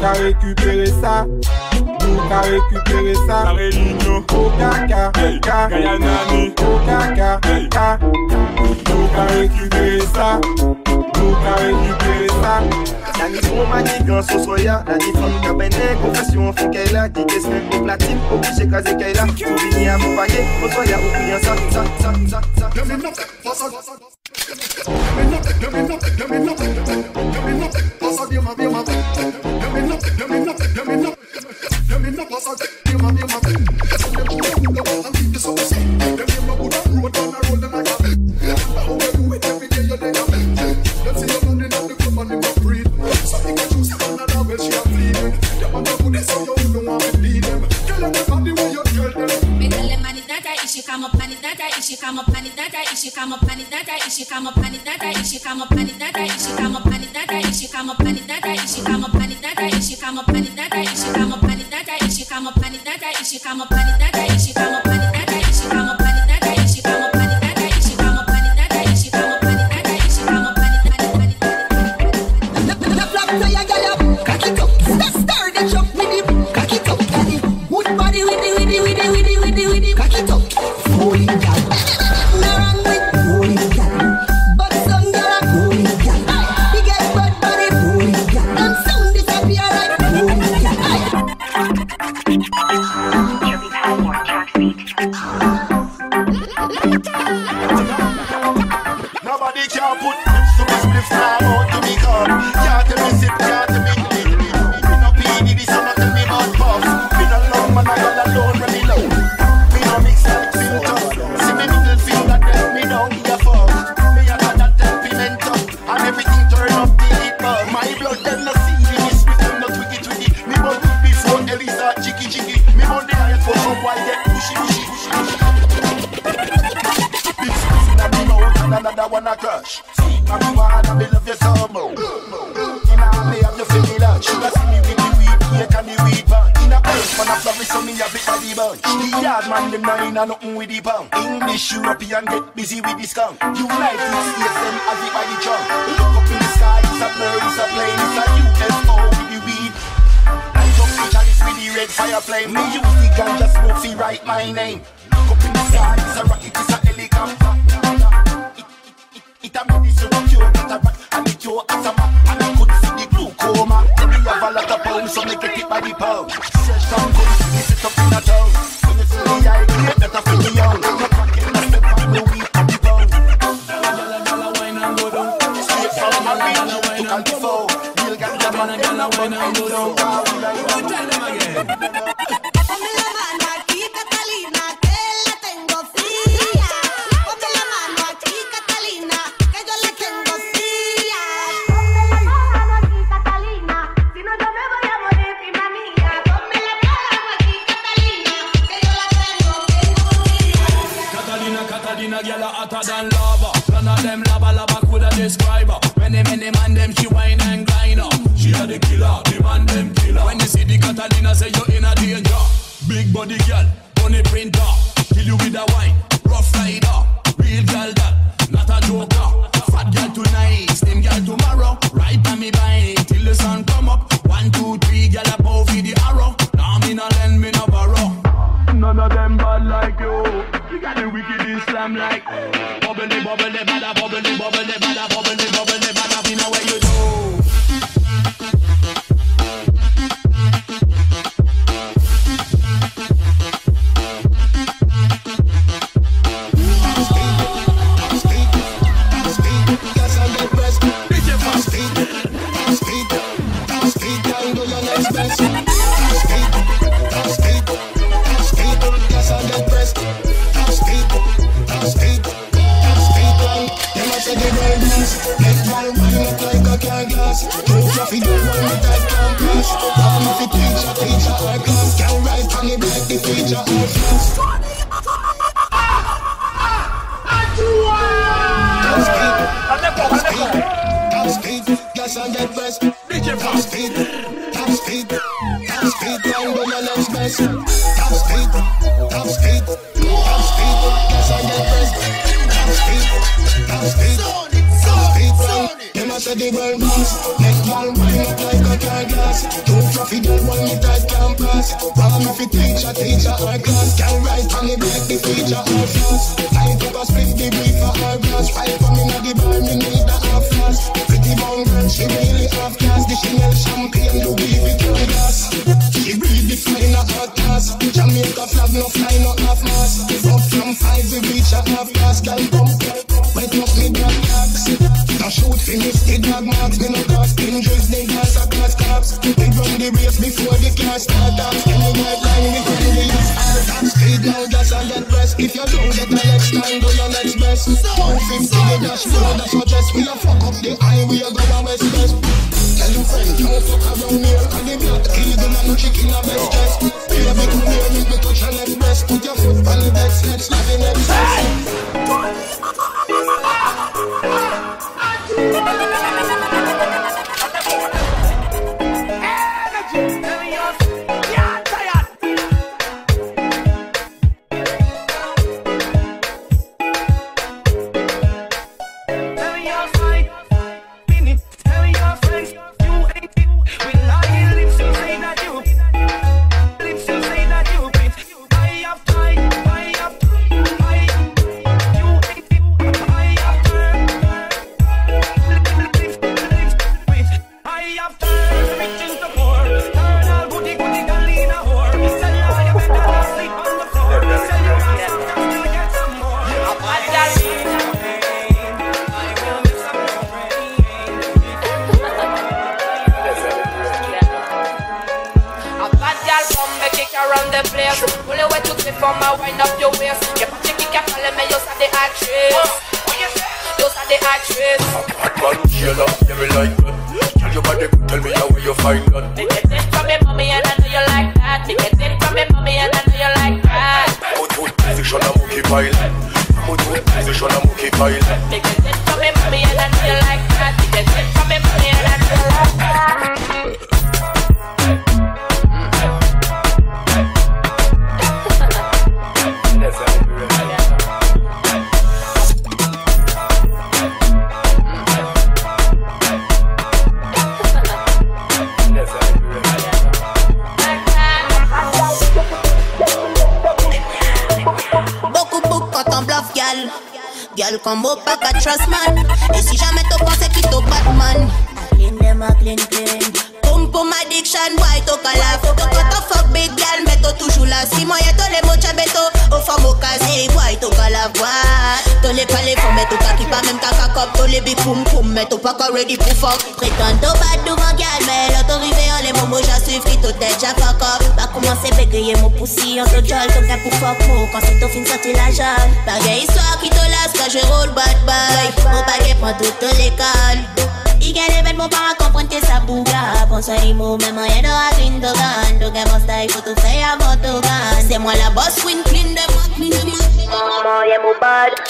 ka rekupere sa Nou ka rekupere sa La relinyo O kaka, ka Gayanani O kaka, ka Nou ka rekupere sa Nou ka rekupere sa Nani pou manigans ou soya. Nani fom kabene Konfesyon fi kaila Di pou platin kaila Ou vini Ou soya ou priyan sa Sa, sa, sa, sa Pasa kama pani dada, ishi kama pani dada, ishi kama pani English, European, get busy with this gang. United States, them have it by the drum. Look up in the sky, it's a bird, it's a plane, it's a UFO with the weed. I up the chalice with the red fire flame. Me use the ganja smoke, see write my name. Look up in the sky, it's a rocket, it's a helicopter. It, it, it, it a medicine, a cure, cataract, and it cure asthma. And I could see the glaucoma. Then me have a lot of pounds, so me get it by the pound. Fresh from guns, me set up in a town. describe her. When them many man and them, she whine and grind up. She a the killer, the man them killer. When you see the Catalina, say you're in a danger. Big body girl. our glass. Don't drop it down when the can't pass. Pop off the teacher, teacher our class. Can't rise on it like the teacher our class. Top speed, top speed, gas and get best. Top speed, top speed, top speed, time when your legs best. Top speed, top speed. Say the world boss. Make y'all wind up like a car glass. Too fluffy, that one me that can pass. Ram if it teacher, teacher or class. Can write on the back the feature or. Time to go split the brief for her glass. Five for me na the bar, me need a half glass. Pretty bone girl, she really half class. The Chanel champagne, Louis Vuitton glass. She breathe the fine a hot class. Jamaica flag no fly no half mass. Up from five we reach a half class. Girl come, finish the dog marks. Me no cross injuries, they gas a class cops. We run the race before the car start up. Any night line we run the race. Top speed now, gas and get press. If you don't get the next time, do your next best. 150 the dashboard, that's what just we a fuck up the highway, go a west west. Tell your friend, don't fuck around here. And the black eagle and no chicken a best dress. Baby, come here, make me touch your neck breast. Put your foot on the next, next, not the next Tell tell me how you find that. Me get it from me mommy and I know you like that Me get it from me mommy and I know you like that Put foot position a monkey pile. Put foot position a monkey pile. Me get it from me mommy and I know you like that Me get it from me mommy and I know you like that Combo pas qu'à trust man. Et si jamais t'as pensé qu'il t'a Batman. I clean them, I clean, clean. Caca cop. T'as les big pum pum, mais t'as pas qu'à ready pour fuck. Prétends t'as bad devant gal, mais t'as en les moments, j'ai suivi, qui t'as déjà fuck up. Pas commencer bégayer mon poussi, en te jol, t'as qu'à pour fuck moi. Quand c'est t'as fin sorti la jambe. Bagay histoire qui te lasse, quand je roule bad boy. Mon bagay prend toute l'école. Il gagne les bêtes, mon parent comprendre que ça bouga. Pense à l'imo, même rien de la green dogan. Donc, mon style, faut tout faire à votre gan. C'est moi la boss, win clean de moi, clean de moi.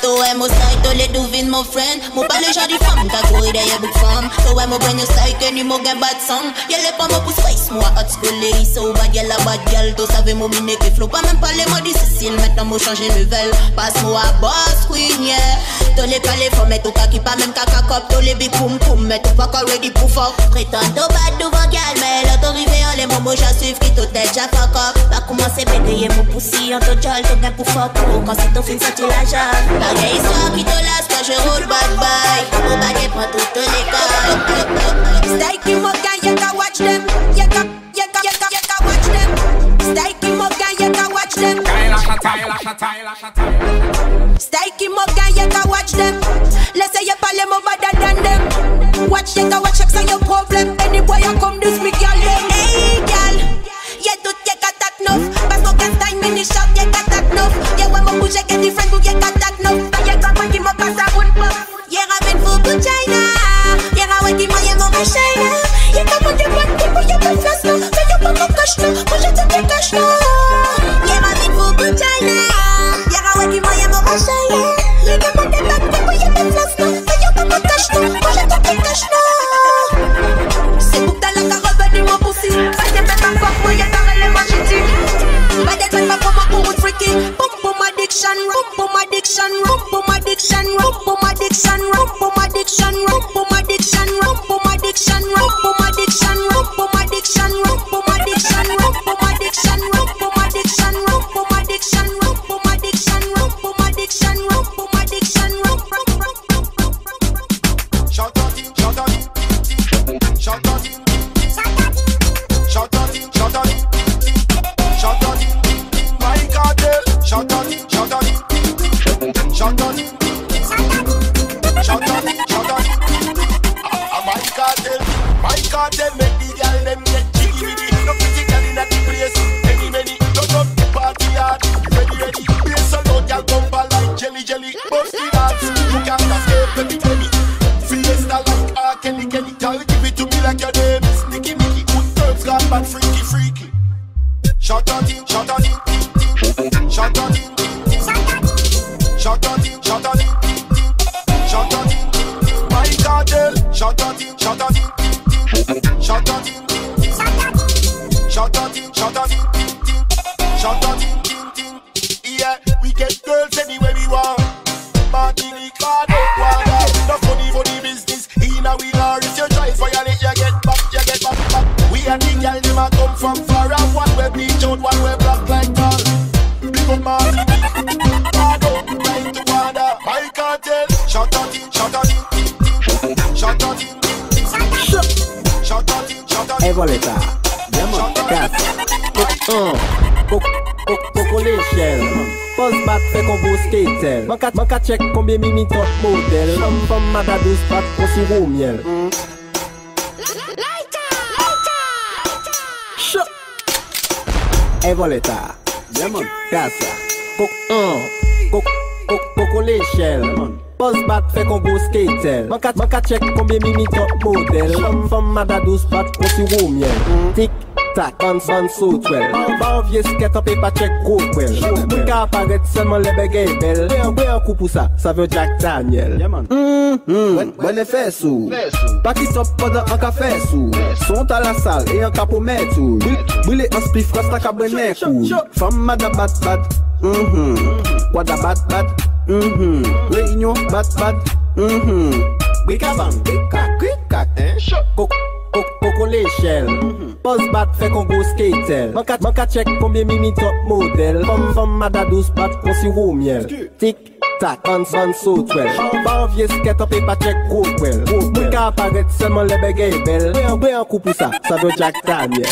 Tu es mon site, les devine mon friend. Mon pas les gens du femme, t'as gros idée, y'a beaucoup de femmes. Tu es mon brain, y'a site, que ni mon gain bad song. Y'a les pommes pour space, moi, hot school, eh, et so bad, y'a la bad gal. Tu savais mon miné qui flow, pas même pas les mots du Maintenant, moi, changer le level. Passe-moi à boss, queen, yeah. Tu les pas les femmes, mais tu kaki pas même caca cop. Tu les big poum poum, mais tu pas encore ready pour fort. Prétends, tu bad, devant gal, mais là, t'arrives, y'a les mots, moi, j'en suis, qui t'es déjà fuck up. Va commencer à bégayer mon poussi, en tout cas, tu gagnes pour fort. Tout fin, sorti la jambe. La vieille histoire qui te lasse quand je roule bad bye. Mon baguette prend toute l'école. Up, guy, you can watch them. You can, you can, you can, you can watch them. Up, guy, you can watch them. Him up, guy, you can watch them. Let's say you parle more better than them. Watch, can watch, check your problem. Any bad freaky freaky. Shot on team, shot on team, team, team. Shot on team, team, team. Shot on team, shot on team, team, team. Shot on team, team, team. My cartel. Shot on team, shot on team, team, team. Shot on team, team, team. Shot on team, shot on team, team, team. Shot on team, Waleta, Diamantasa, Kok 1, Kok, Kok, Koko l'échelle, Pose bat fait combo skater, Manka, manka check combien mimi top modèle, Femme, femme, mada 12 pat, pour sirop miel. Evoleta, Diamantasa, Kok 1, Kok, Kok, Koko l'échelle, Boz bat fe kon go skater Man ka, ka chek konbe mimi top model. Fom fom madadous bat kon si wou miel Tik tak, ban ban so twel Ban ban vie sket an pe pa chek go kwel Mwen ka aparet selman le gay bel. Mwen an kou pou sa, sa ve Jack Daniel. Mm-hmm. Mwen e fe sou. Paki top poda an ka fe sou. Sont a la sal e an ka pou metou Bwile an spi frost la ka bwene kou. Fom madabat bat mm-hmm. Wada bat bat. Mm-hmm. Réunion, bat, bat. Mm-hmm. Bricabang, bricac, bricac. Hein? Choc, coco, coco, l'échelle. Mm-hmm. Pose bat, fait qu'on go skatel. Manca, manca check combien mimi top modèle. Femme, femme, mada douce bat, on sirop au miel. Tic, tac, on s'en saute, well. En bas, vieux skate, on peut pas check gros, well. Mou ka apparaître seulement les bégayes belles. Ouais, un coup pour ça, ça veut Jack Daniel.